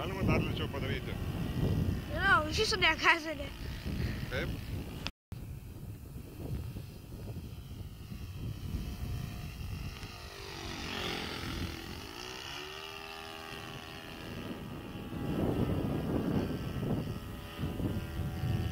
galima dar lėčiau padaryti. Žinau, iš viso nekazanė. Taip?